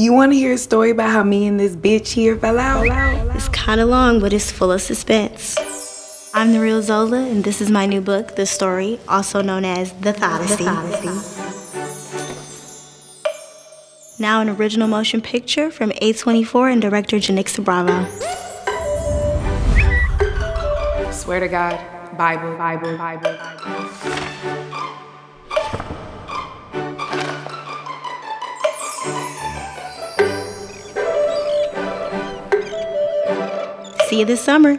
You want to hear a story about how me and this bitch here fell out? It's kind of long, but it's full of suspense. I'm the real Zola, and this is my new book, The Story, also known as The Thotyssey. Now an original motion picture from A24 and director Janicza Bravo. Swear to God, Bible, Bible, Bible, Bible. See you this summer.